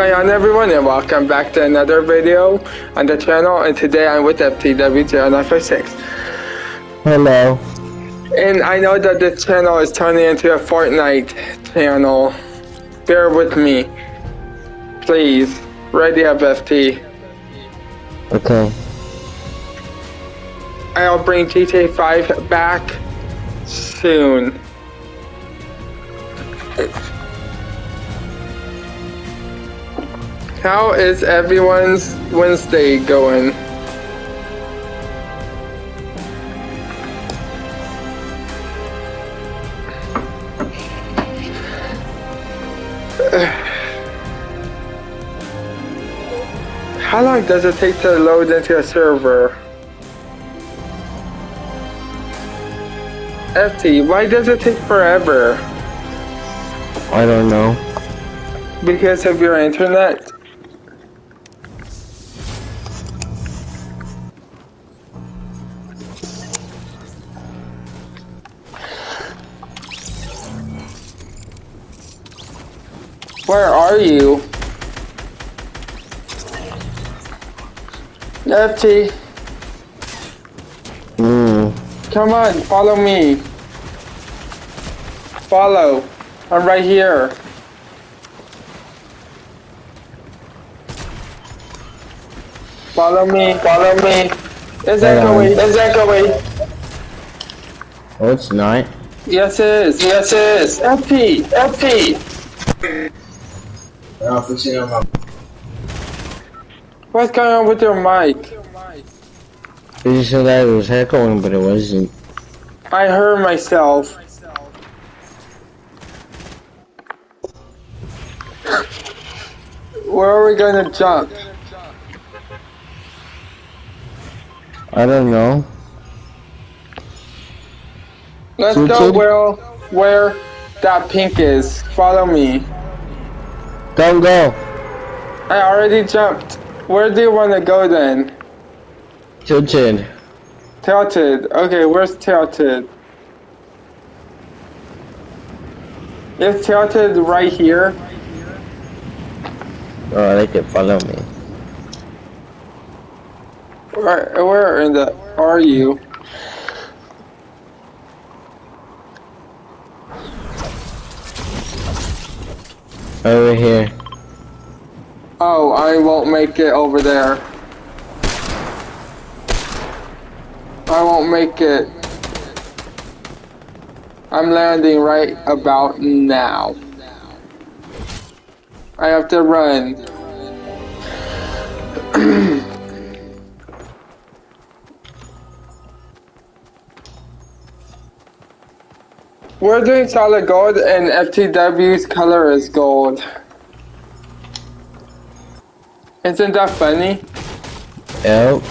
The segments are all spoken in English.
Going on everyone and welcome back to another video on the channel and today I'm with FTW0956. Hello. And I know that this channel is turning into a Fortnite channel. Bear with me. Please. Ready up FT. Okay. I'll bring GTA 5 back soon. How is everyone's Wednesday going? How long does it take to load into a server? FT, why does it take forever? I don't know. Because of your internet? Where are you? FT, Hmm. come on, follow me. Follow. I'm right here. Follow me, follow me. It's echoing, it's echoing. Oh, it's not. Yes, it is, yes, it is. FP, FP. What's going on with your mic? You said that it was echoing, but it wasn't. I heard myself. Where are we gonna jump? I don't know. Let's go where where that pink is. Follow me. Don't go. I already jumped. Where do you want to go then? Tilted. Tilted. Okay, where's tilted? Is tilted right here? Oh, they can follow me. Where, where in the are you? Over here. Oh, I won't make it over there. I won't make it. I'm landing right about now. I have to run. We're doing solid gold and FTW's color is gold. Isn't that funny? Yep.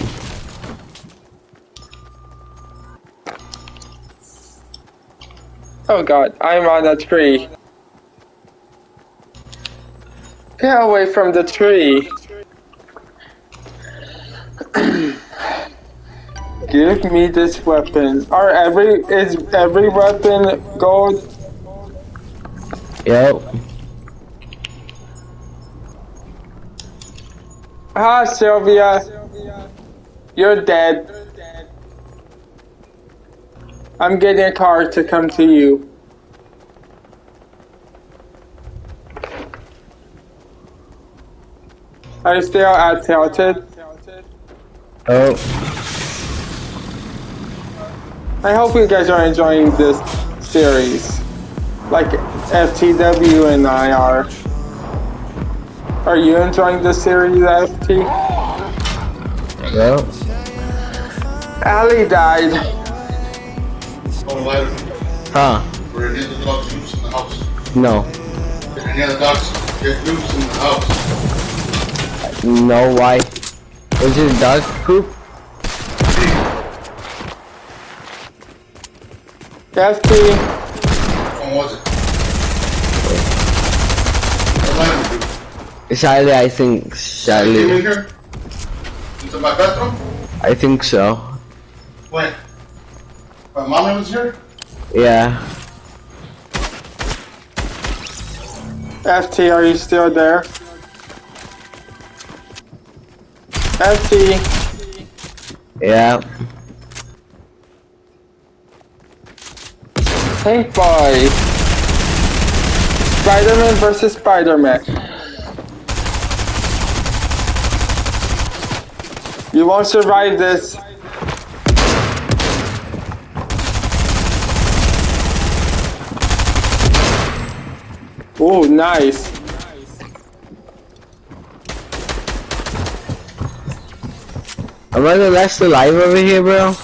Oh god, I'm on a tree. Get away from the tree. Give me this weapon. Are every is every weapon gold? Yep. Ah, Sylvia. You're dead. I'm getting a car to come to you. Are you still at Tilted? Oh. I hope you guys are enjoying this series. Like FTW and I are. Are you enjoying this series, FT? Yep. Ali died. Oh. Huh. Were any of the dogs loose in the house? No. Did any of the dogs get loose in the house? No, why? Is it dog poop? Gas P. Which one was it? Sadly, I think. Sadly. You here? Into my bathroom? I think so. When? My mom was here? Yeah. FT, are you still there? FT. Yeah. Tank Boy. Spider-Man versus Spider-Man. You won't survive this. Oh, nice. Am I the last alive over here, bro?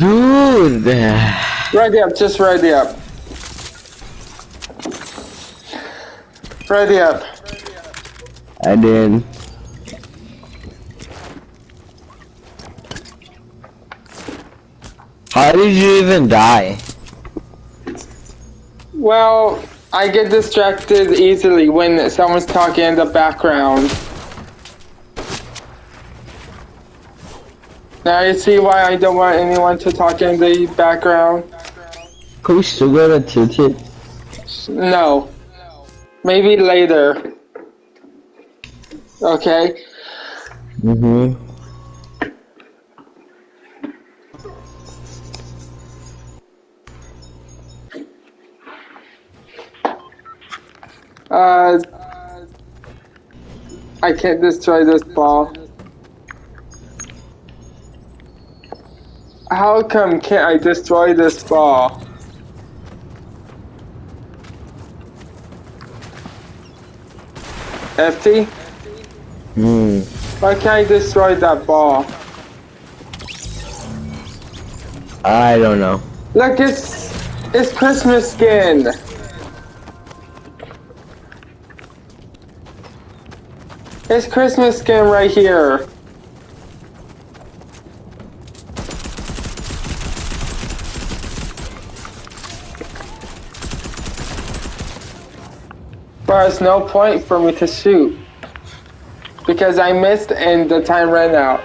Dude! Ready up, just ready up. Ready up. I did. How did you even die? Well, I get distracted easily when someone's talking in the background. Now you see why I don't want anyone to talk in the background? Can we still go to Tilted? No. Maybe later. Okay? Mm-hmm. Uh, I can't destroy this ball. How come can't I destroy this ball? FT? Hmm. Why can't I destroy that ball? I don't know. Look, it's it's Christmas skin. It's Christmas skin right here. But it's no point for me to shoot. Because I missed and the time ran out.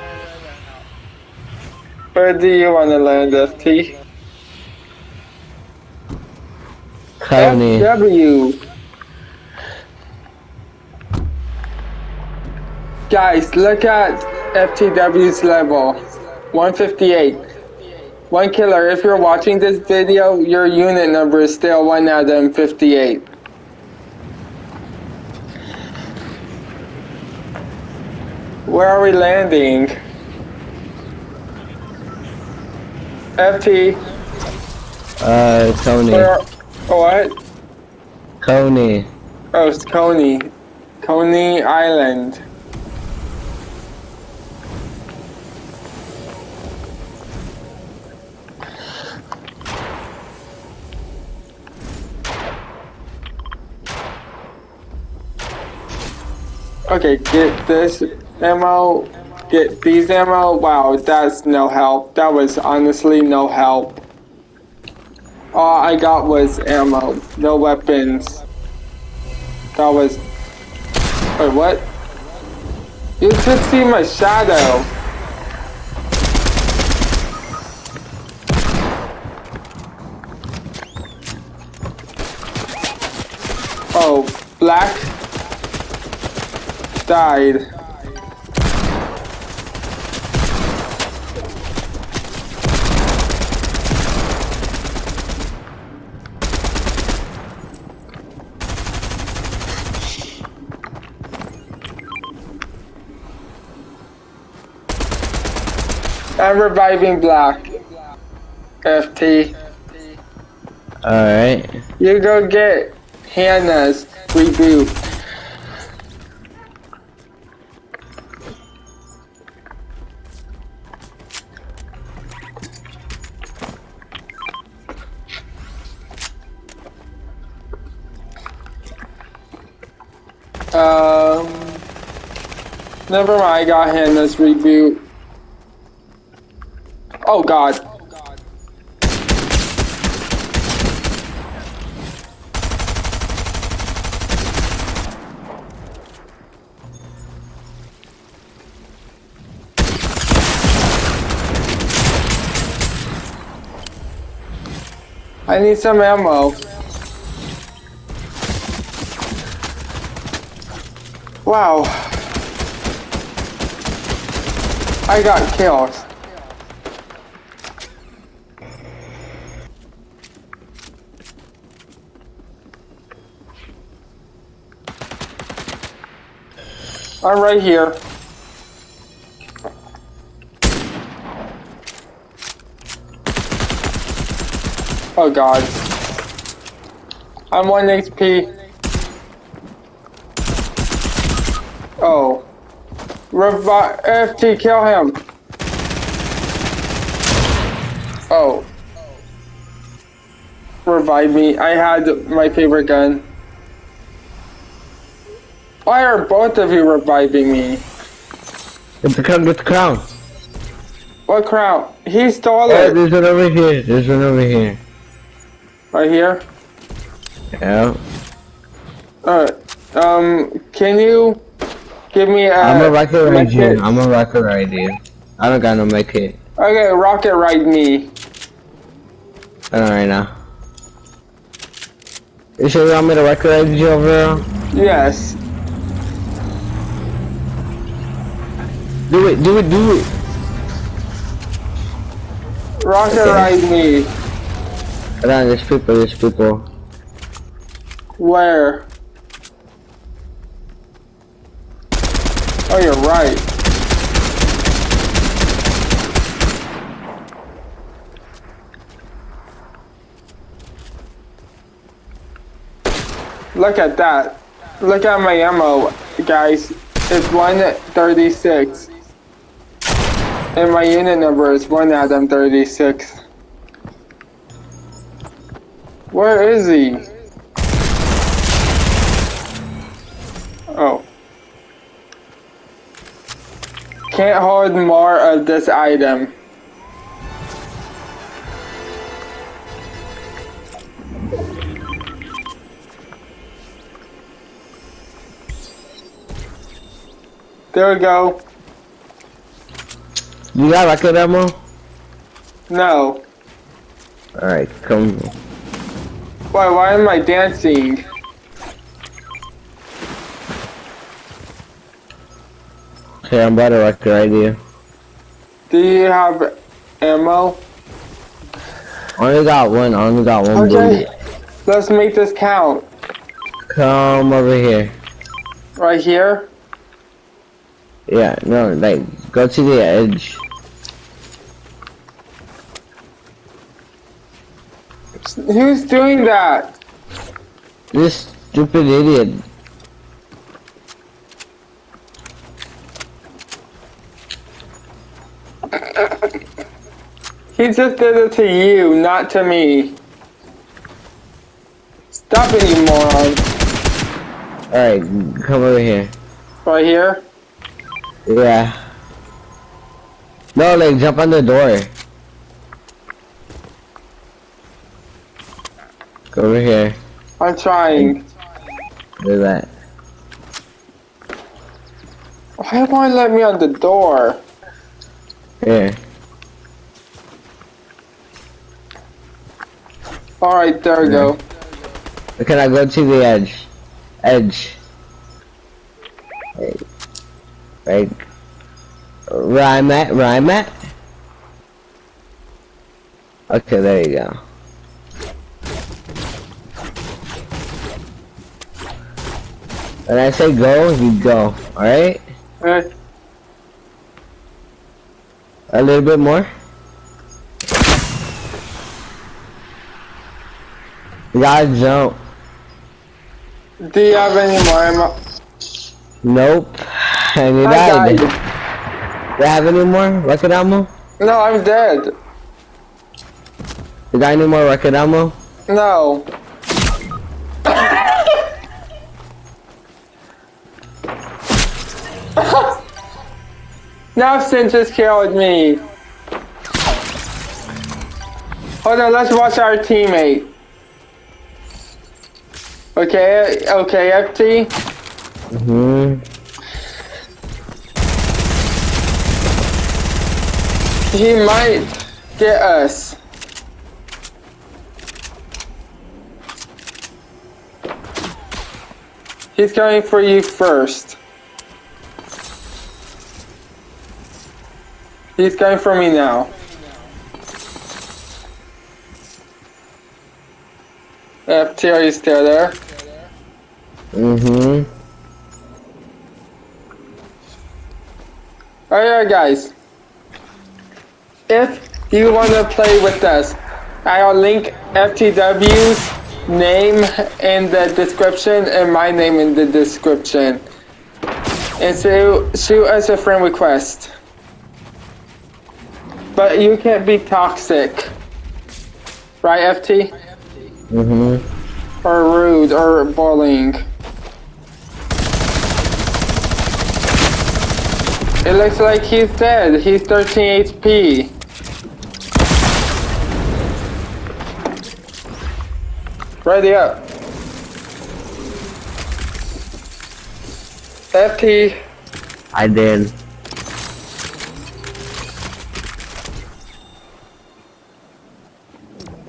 Where do you want to land, FT? Coney. FW. Guys, look at FTW's level. 158. One killer, if you're watching this video, your unit number is still 1 out of 58. Where are we landing? FT, Uh, Coney. where, what? Coney. Oh, it's Coney. Coney Island. Okay, get this ammo. Get these ammo. Wow, that's no help. That was honestly no help. All I got was ammo, no weapons. That was. Wait, what? You could see my shadow. Oh, black died. I'm reviving black. FT. Alright. You go get Hannah's reboot. Um, never mind. I got Hannah's reboot. Oh God. I need some ammo. Wow. I got kills. I'm right here. Oh god. I'm 1 HP. Oh. Revive FT, kill him. Oh. Revive me. I had my favorite gun. Why are both of you reviving me? Get the crown, get the crown. What crown? He stole Yeah, it. there's one over here. There's one over here. Right here. Yeah. Alright. Um, can you give me a... I'm a rocket ride you. I'm a rocket ride you. I don't got no med kit. Okay, rocket ride me. I don't right now. You sure you want me to rocket ride you over there? Yes. Do it, do it, do it. Rocket Okay. ride me. On, there's people, there's people. Where? Oh, you're right. Look at that. Look at my ammo, guys. It's 136. And my unit number is 1 Adam 36. Where is he? Oh. Can't hold more of this item. There we go. You got rocket ammo? No. Alright, come. Why, why am I dancing? Okay, I'm about to rocket ride you. Do you have ammo? Only got one, I only got one Okay. Let's make this count. Come over here. Right here? Yeah, no, like, go to the edge. Who's doing that? This stupid idiot. He just did it to you, not to me. Stop it, you moron. Alright, come over here. Right here? Yeah. No, like, jump on the door. Go over here. I'm trying. Do that. Why won't let me on the door? Here. Alright, there we go. Can I go to the edge? Edge. Right. Right. where I'm at, where I'm at? Okay, there you go. When I say go, you go, alright? Eh, A little bit more. You gotta jump. Do you have any more ammo? Nope. And you I died. died. Do you have any more rocket ammo? No, I'm dead. You got any more rocket ammo? No. Now Sin just killed me. Hold on, let's watch our teammate. Okay, okay, FT. Mm-hmm. He might get us. He's coming for you first. He's coming for me now. FT, are you still there? Mm-hmm. Alright guys, if you want to play with us, I'll link FTW's name in the description and my name in the description. And so shoot us a friend request. But you can't be toxic. Right, FT? Mm-hmm. Or rude or bullying. It looks like he's dead. He's 13 HP. Ready up. FT. I did.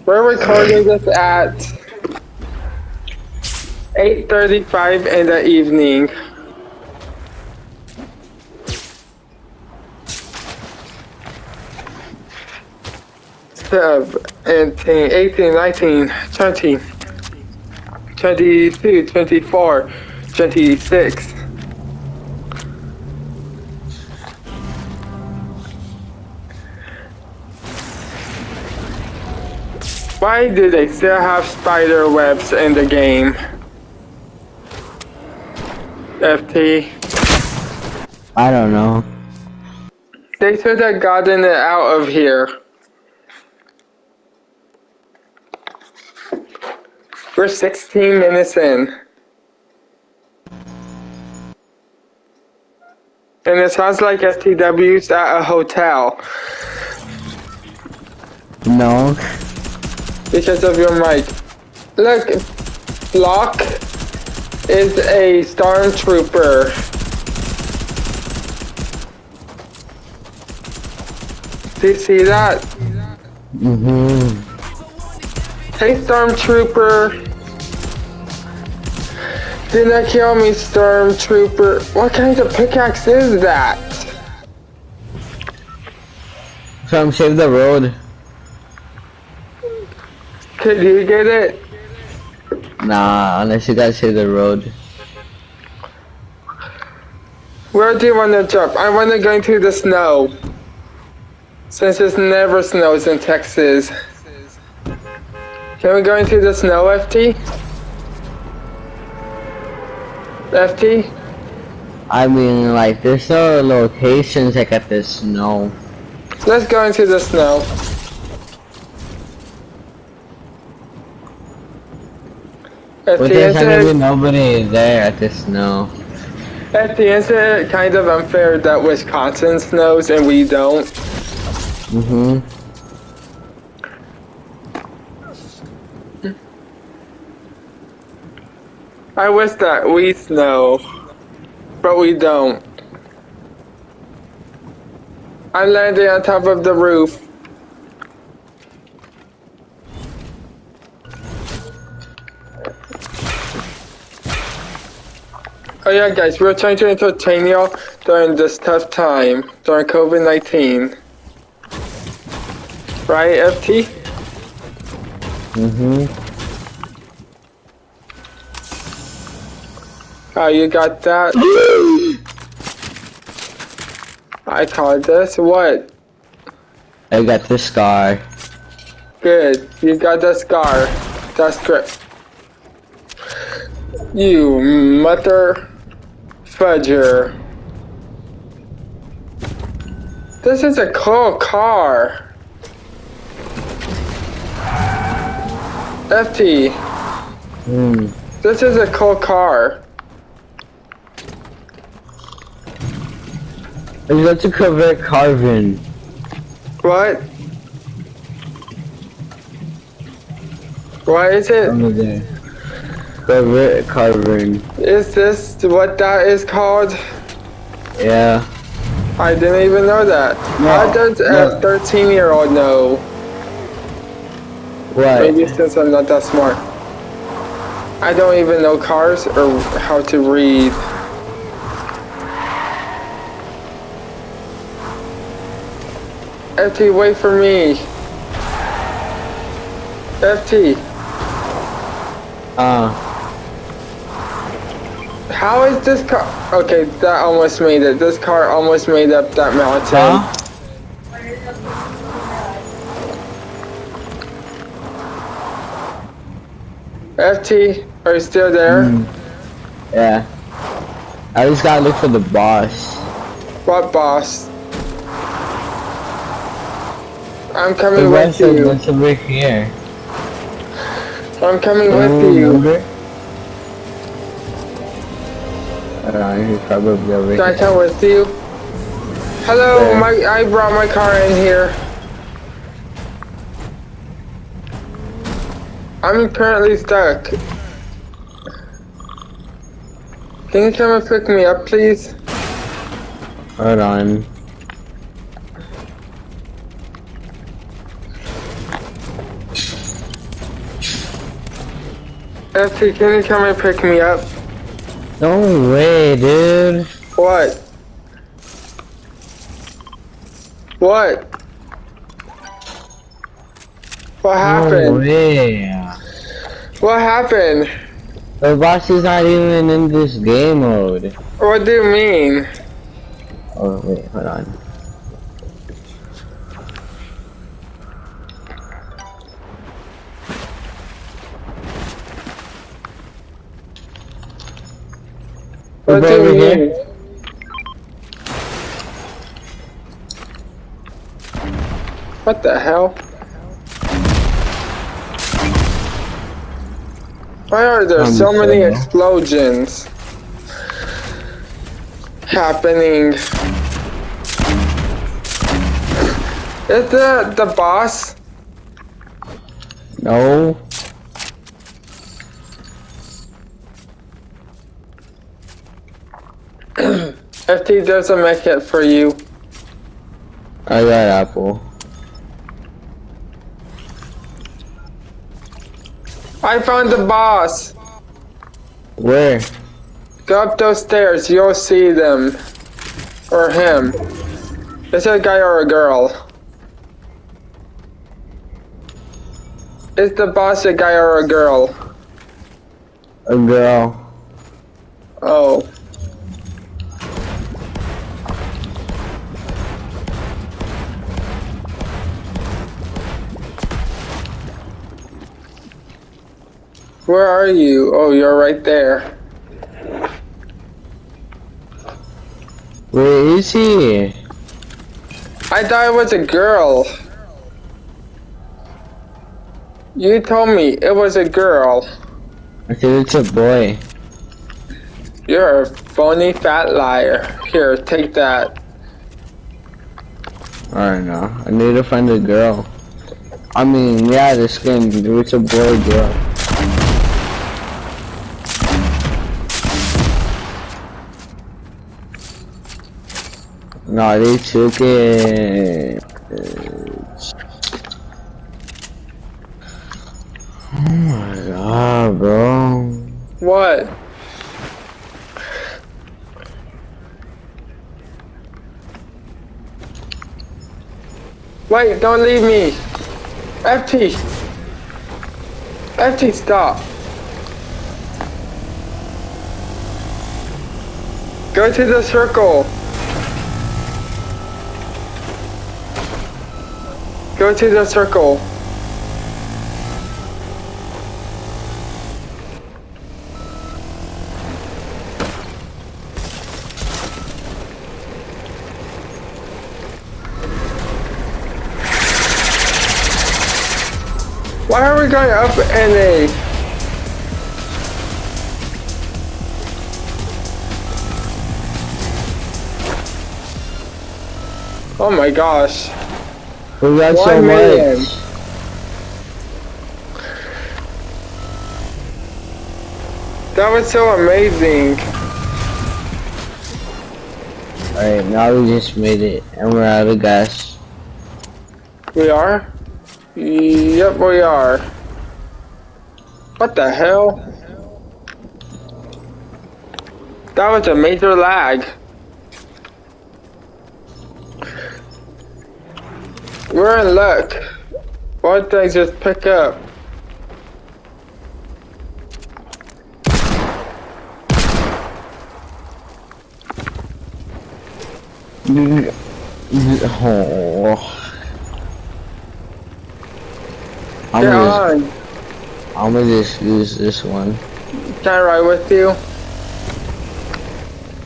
We're recording this at 8.35 in the evening. Seven, 18, 18, 19, 20, 22, 24, 26. Why do they still have spider webs in the game? FT. I don't know. They should have gotten it out of here. We're 16 minutes in. And it sounds like FTW's at a hotel No. Because of your mic. Look, Block is a stormtrooper. Do you see that? Mm-hmm. Hey, Stormtrooper. Did not kill me, Stormtrooper. What kind of pickaxe is that? From Save the World. Could you get it? Nah, unless you guys save the world. Where do you want to jump? I want to go into the snow. Since it never snows in Texas. Can we go into the snow, FT? FT? I mean, like, there's no locations that at the snow. Let's go into the snow. At But the there's gonna be nobody there at the snow. at the end, it's kind of unfair that Wisconsin snows and we don't. Mm-hmm. I wish that we snow, but we don't. I'm landing on top of the roof. Oh yeah, guys, we're trying to entertain y'all during this tough time, during COVID-19. Right, FT? Mm-hmm. Oh, you got that? I call this what? I got the scar. Good. You got the scar. That's great. You mother fudger. This is a cool car. FT, Hmm. this is a cool car. Got to convert Carvin. What? What is it? There. Convert Carvin. Is this what that is called? Yeah. I didn't even know that. No, How does no. a 13 year old know? What? Maybe since I'm not that smart. I don't even know cars or how to read. FT, wait for me. FT, Uh, how is this car? Okay, that almost made it. This car almost made up that mountain. huh? FT, are you still there? Mm. Yeah. I just gotta look for the boss. What boss? I'm The coming with rest of you. what's over here. I'm coming Oh, with you. remember? I don't know, he's probably over Can I come with you? Hello, my I brought my car in here. I'm currently stuck. Can you come and pick me up, please? Hold on. FT, can you come and pick me up? No way, dude. What? What? What happened? No way. What happened? The boss is not even in this game mode. What do you mean? Oh, wait, hold on. Over you here? What the hell? Why are there I'm so many explosions happening? Is the the boss? No. FT doesn't make it for you. I got apple. I found the boss. Where? Go up those stairs, you'll see them. Or him. Is it a guy or a girl? Is the boss a guy or a girl? A girl. Oh. Where are you? Oh, you're right there. Where is he? I thought it was a girl. You told me it was a girl. Okay, it's a boy. You're a phony fat liar. Here, take that. I don't know. I need to find a girl. I mean, yeah, this game, it's a boy girl. No, they took it. Oh my god, bro. What? Wait, don't leave me. FT. FT, stop. Go to the circle. Go to the circle. Why are we going up in a... Oh my gosh. We got so One million. much. That was so amazing. Alright, now we just made it, and we're out of gas. We are? Yep, we are. What the hell? That was a major lag. We're in luck. What did I just pick up? Oh. I'm Get gonna, just, on. I'm gonna just use this one. Can I ride with you?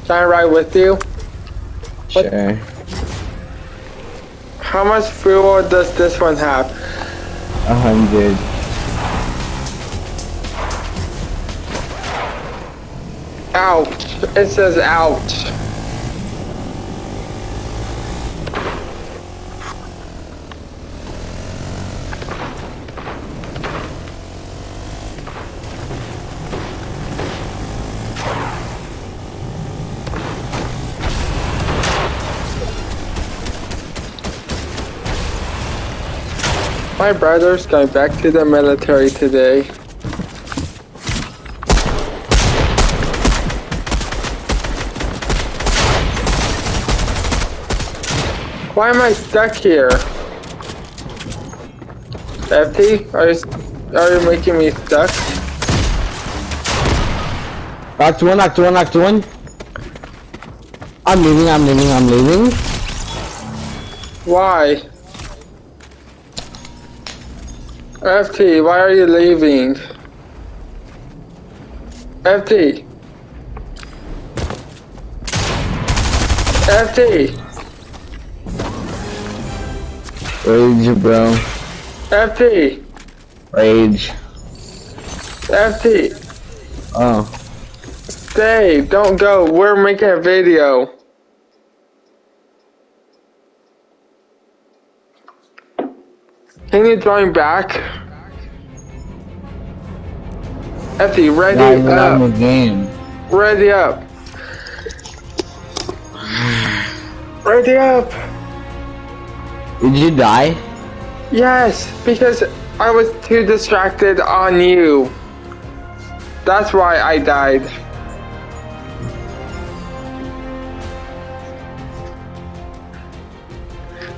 Can I ride with you? What? How much fuel does this one have? A hundred. Ouch. It says ouch. My brother's going back to the military today. Why am I stuck here? FT, are you, are you making me stuck? Knocked one, knocked one, knocked one. I'm leaving, I'm leaving, I'm leaving. Why? FT, why are you leaving? FT. FT. Rage, bro. FT. Rage. FT. Oh. Stay, don't go. We're making a video. Can you join back? FT, ready Not even on up. game. Ready up. Ready up. Did you die? Yes, because I was too distracted on you. That's why I died.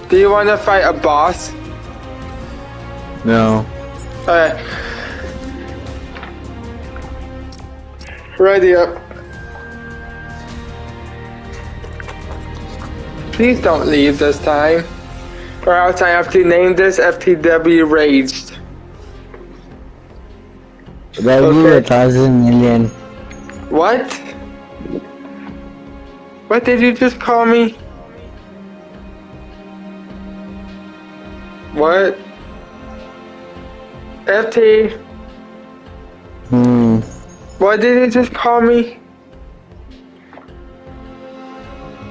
Do you want to fight a boss? No. Alright. Ready up. Please don't leave this time. Or else I have to name this FTW Raged. That'd be Okay. a thousand million. What? What did you just call me? What? FT, Hmm. What did you just call me?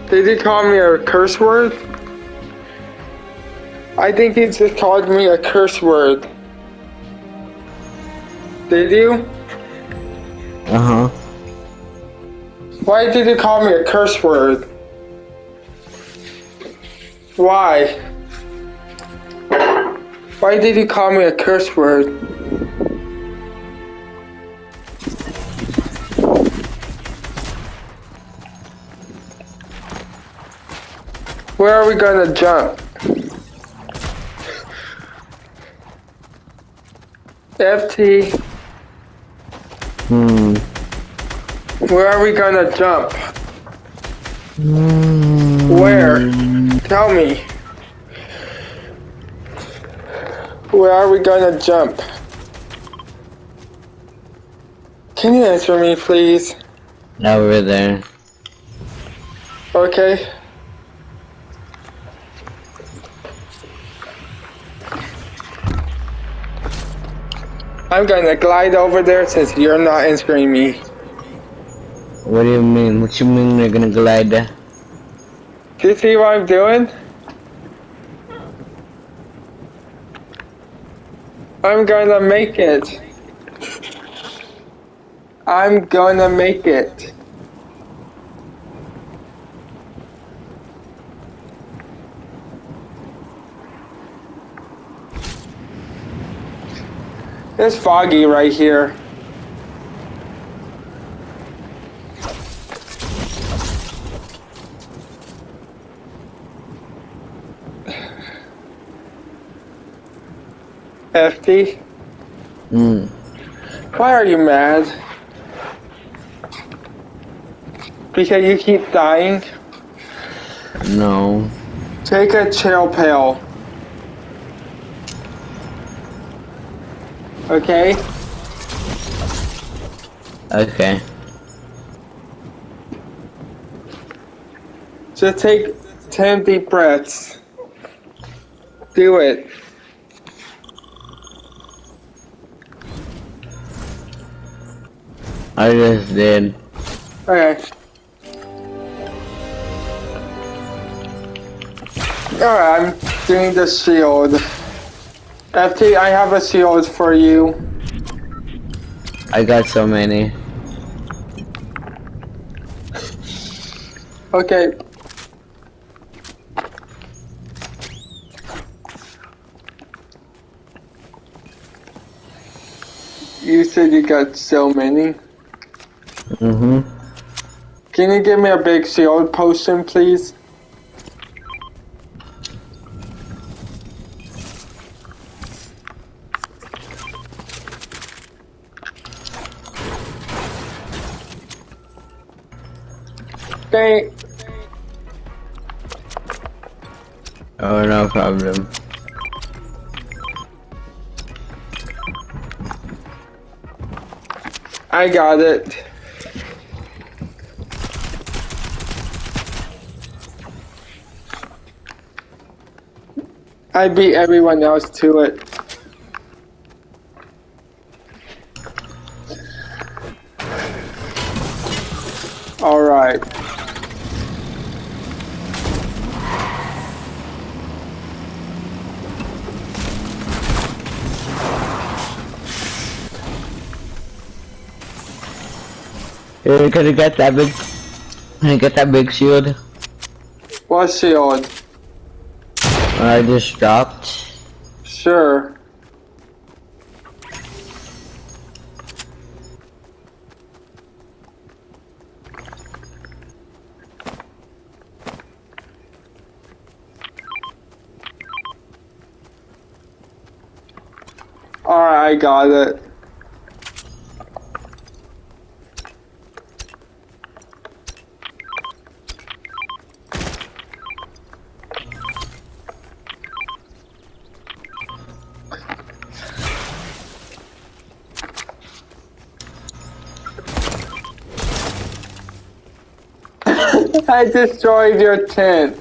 Did you call me a curse word? I think he just called me a curse word. Did you? Uh huh. Why did you call me a curse word? Why? Why did you call me a curse word? Where are we gonna jump? FT, Hmm. where are we gonna jump? Hmm. Where? Tell me. Where are we gonna jump? Can you answer me, please? Over there. Okay. I'm gonna glide over there since you're not answering me. What do you mean? What you mean you're gonna glide there? Do you see what I'm doing? I'm gonna make it. I'm gonna make it. It's foggy right here. FT, Mm. why are you mad? Because you keep dying? No. Take a chill pill. Okay? Okay. Just take 10 deep breaths. Do it. I just did. Okay. Alright, I'm doing the shield. FT, I have a shield for you. I got so many. Okay. You said you got so many. Mm-hmm. Can you give me a big shield potion, please? Thank. Oh, no problem. I got it. I beat everyone else to it. Can you get that big? Can you get that big shield? What shield? I just dropped. Sure. Alright, I got it. I destroyed your tent.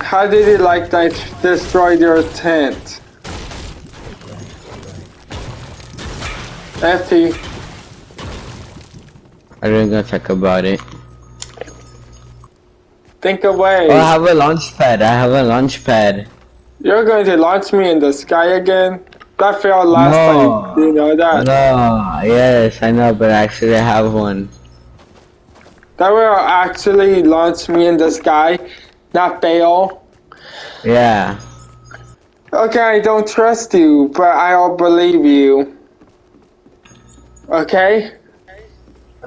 How did it like I destroyed your tent? FT, I didn't go talk about it. think away. Oh, I have a launch pad. I have a launch pad. You're going to launch me in the sky again? That failed last No. time. Do you know that? No, yes, I know, but actually I have one. That will actually launch me in the sky, not fail. Yeah. Okay, I don't trust you, but I'll believe you. Okay?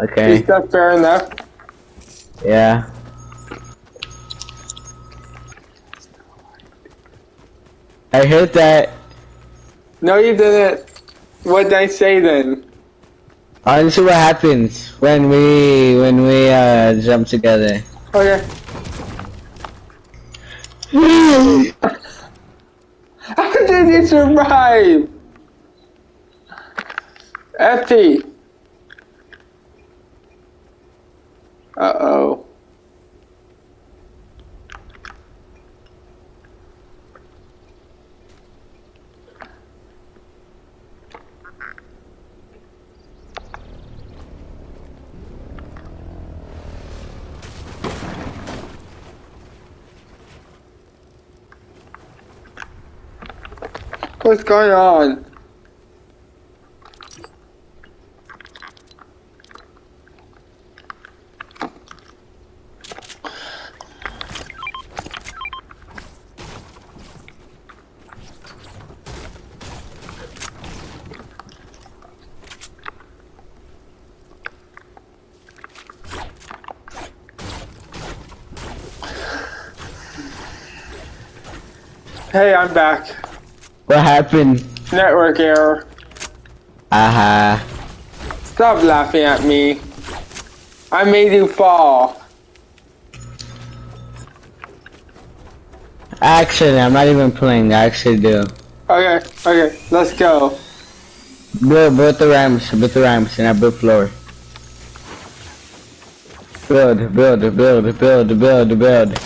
Okay. Is that fair enough? Yeah. I heard that. No, you didn't. What did I say then? I want to see what happens when we when we uh jump together. Okay. How did you survive? FT. Uh oh. What's going on? Hey, I'm back. What happened? Network error. Aha. Stop laughing at me. I made you fall. Actually, I'm not even playing. I actually do. Okay, okay, let's go. Build, build the ramps, build the ramps, and I build floor. Build, build, build, build, build, build.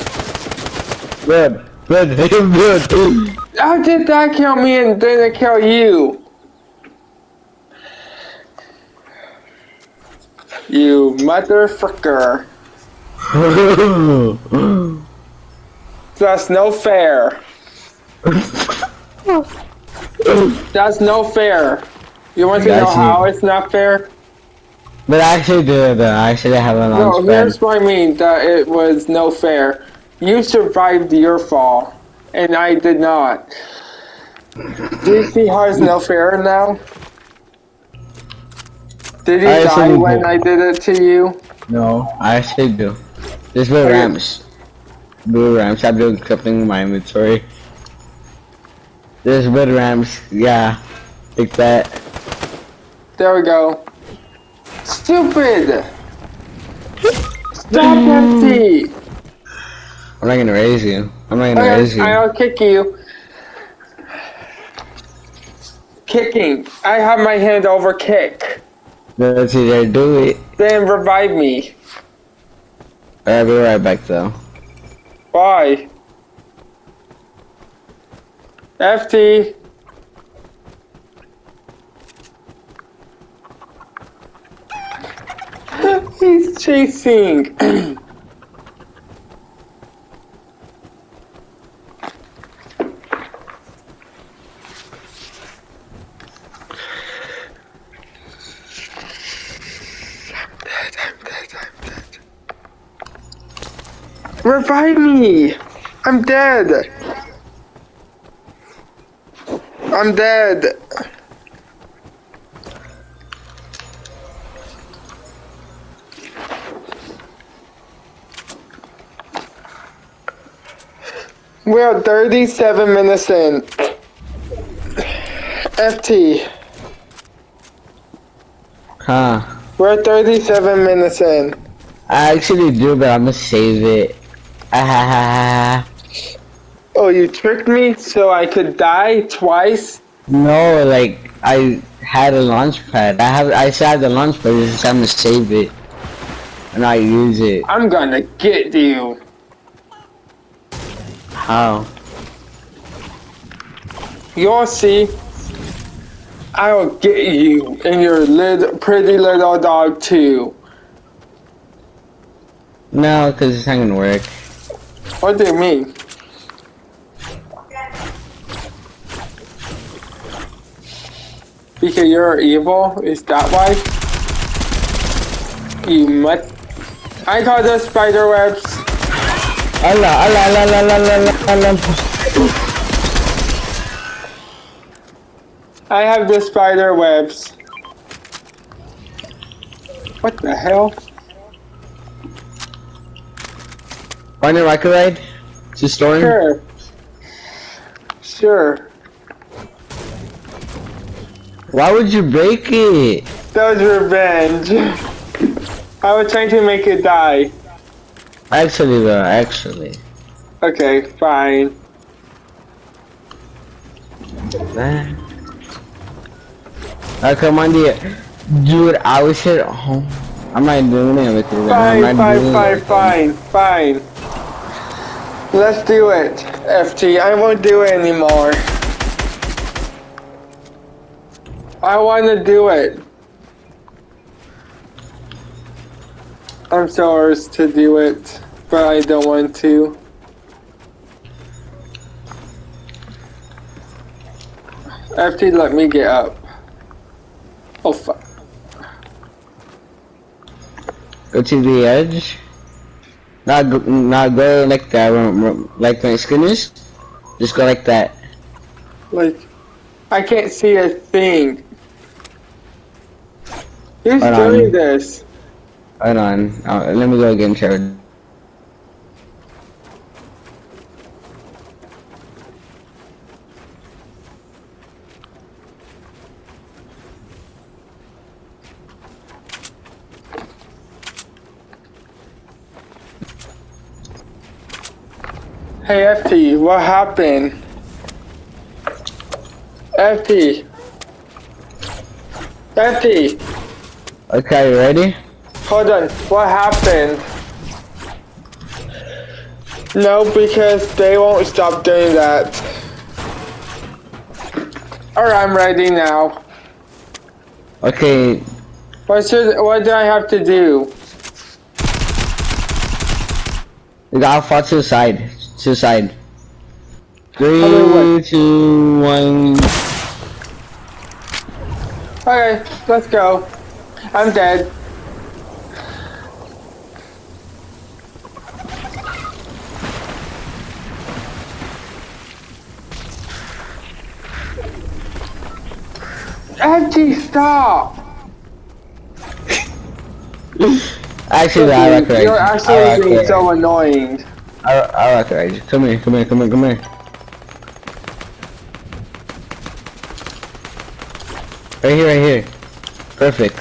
Build, build, build. How did that kill me and didn't kill you? You motherfucker. That's no fair. That's no fair. You want to know Gotcha. how it's not fair? but I actually do though. I actually have a No, here's what I mean that it was no fair. You survived your fall, and I did not. Do you see how it's no fair now? Did you I die when do. I did it to you? No, I actually do. Build Okay. ramps. Build ramps. I build something in my inventory. Just build ramps. Yeah. Take that. There we go. Stupid! Stop empty! I'm not gonna raise you. I'm not gonna raise Okay, you. I'll kick you. Kicking. I have my hand over kick. Let's either do it. Then revive me. I'll be right back though. Why? FT. He's chasing. Revive me! I'm dead! I'm dead! We're 37 minutes in. FT. Huh. We're 37 minutes in. I actually do, but I'm gonna save it. Ah. Oh, you tricked me so I could die twice? No, like I had a launch pad. I have. I still have the launch pad. It's I'm gonna save it and I use it. I'm gonna get you. How? You'll see. I'll get you and your little pretty little dog too. No, because it's not gonna work. What do you mean? Because you're evil? Is that why? You mut. I call those spider webs. Allah, Allah, Allah, Allah, Allah, Allah, Allah. I have the spider webs. What the hell? Want a rocket ride? To storm? Sure. Sure. Why would you break it? That was revenge. I was trying to make it die. Actually, though, actually. Okay, fine. Nah. Oh, come on. Dude, I was at home. I'm not doing it with you. I'm Fine, not fine, fine, it. fine, fine. Let's do it, FT. I won't do it anymore. I want to do it. I'm sorry to do it, but I don't want to. FT, let me get up. Oh fuck. Go to the edge. Not go, not go like that. Like my skin is. Just go like that. Like, I can't see a thing. Who's Hold on. doing this? Hold on. Uh, let me go again, Trevor. Hey FT, what happened? FT. FT, Okay, you ready? hold on. What happened? No, because they won't stop doing that. Alright, I'm ready now. Okay, What should, what do I have to do? you gotta fall to the side. To the side. wait, Three, two, one. Okay, let's go. I'm dead. Empty, stop! Actually, I you. You're actually being so annoying. I, I recognize you. Come here, come here, come here, come here. Right here, right here. Perfect.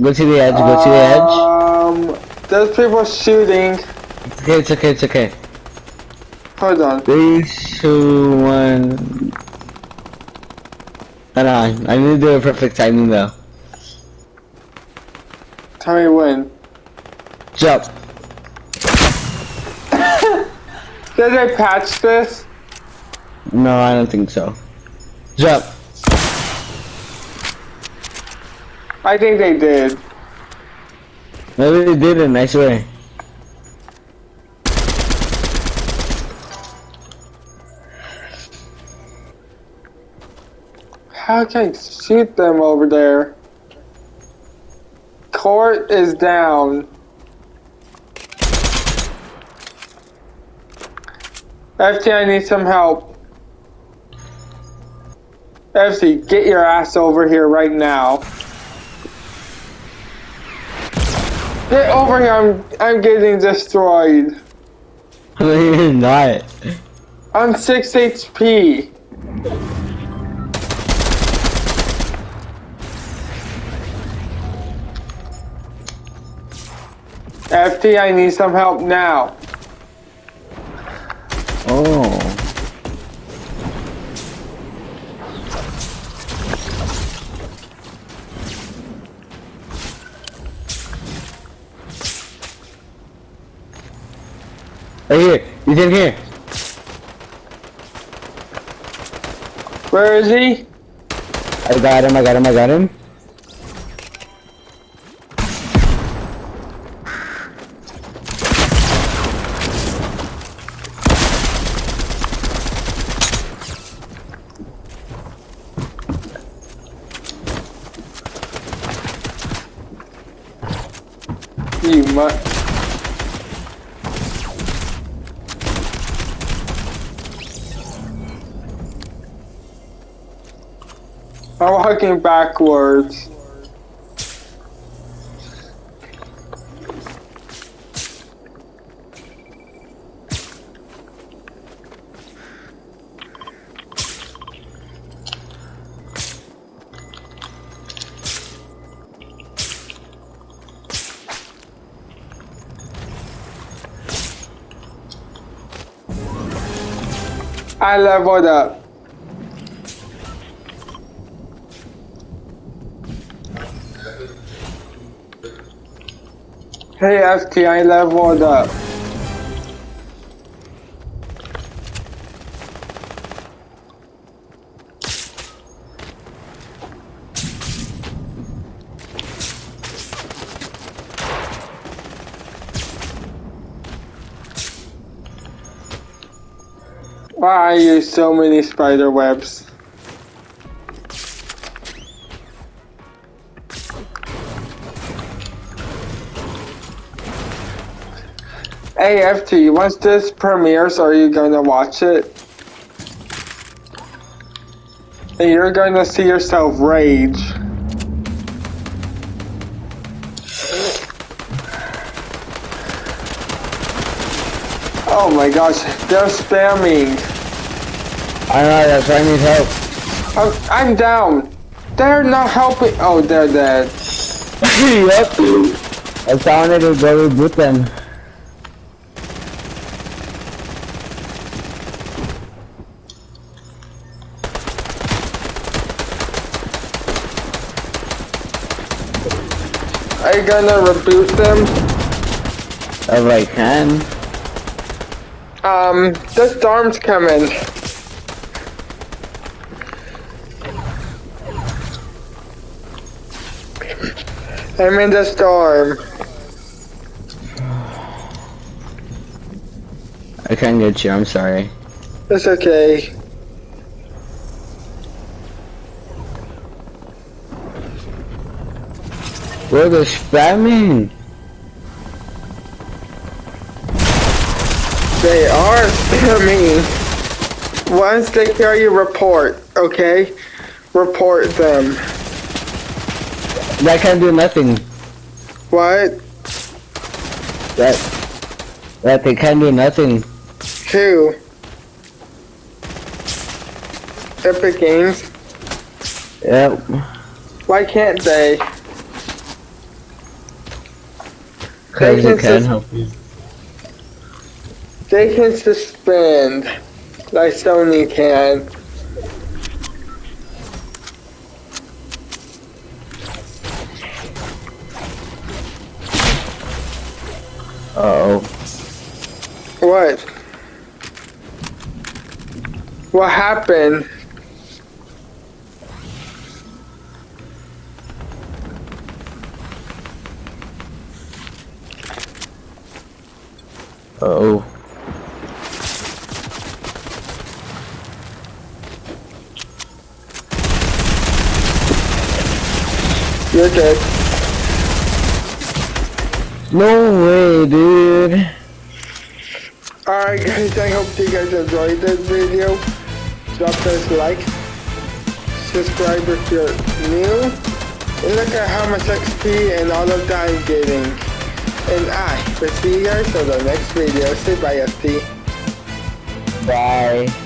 Go to the edge, go to the edge. Um, there's people shooting. It's okay, it's okay, it's okay. Hold on. Three, two, one. Hold on, I need to do a perfect timing though. Tell me when. Jump. Did they patch this? No, I don't think so. Jump. I think they did. Maybe they didn't, I swear. How can I shoot them over there? Court is down. FT, I need some help. FT, get your ass over here right now. Get over here, I'm, I'm getting destroyed. You're not. I'm 6 HP. FT, I need some help now. Oh. Right here. He's in here. Where is he? I got him, I got him, I got him. You mu- I'm walking backwards. I leveled up. Hey FT, I leveled up. Why I use so many spider webs? Hey FT, once this premieres, are you gonna watch it? And you're gonna see yourself rage. Oh my gosh, they're spamming. I know, that's why I need help. Oh, I'm down. They're not helping. Oh, they're dead. yep. I found it very go reboot them. Are you gonna reboot them? If I can. Um, the storm's coming. I'm in the storm. I can't get you, I'm sorry. It's okay. Where the spamming? They are spamming. Once they kill you, report, okay? Report them. That can't do nothing. What? That that they can't do nothing. Who? Epic Games? Yep. Why can't they? Cause They can can help you. They can suspend, like Sony can. What? What happened? Uh oh. You're dead. No way, dude. Guys, I hope you guys enjoyed this video. Drop this like, subscribe if you're new, and look at how much XP and all of that I'm getting. And I will see you guys for the next video. Say bye, FT. Bye.